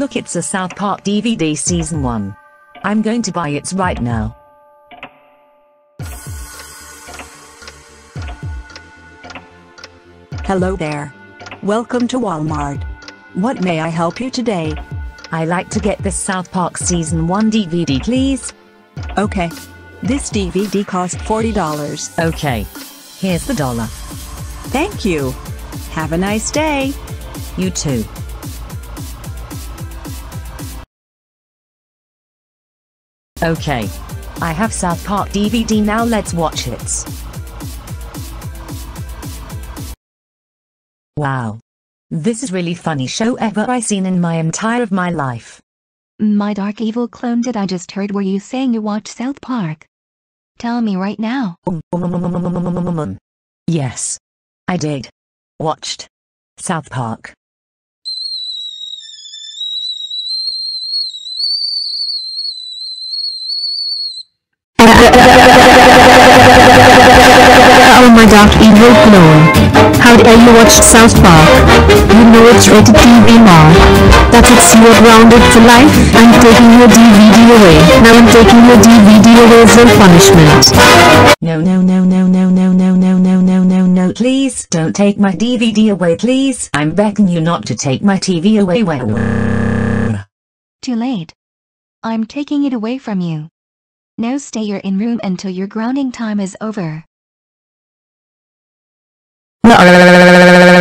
Look it's a South Park DVD Season 1. I'm going to buy it right now. Hello there. Welcome to Walmart. What may I help you today? I like to get this South Park Season 1 DVD please. Okay. This DVD costs $40. Okay. Here's the dollar. Thank you. Have a nice day. You too. Okay. I have South Park DVD now let's watch it. Wow. This is really funny show ever I seen in my entire of my life. My dark evil clone did I just heard were you saying you watch South Park? Tell me right now. Yes. I did. Watched. South Park. Oh my dark evil clone. How dare you watch South Park? You know it's rated TV now. That it's you're grounded for life. I'm taking your DVD away. Now I'm taking your DVD away for punishment. No no no no no no no no no no no no please don't take my DVD away please. I'm begging you not to take my TV away. Well, Too late. I'm taking it away from you. Now stay your in room until your grounding time is over.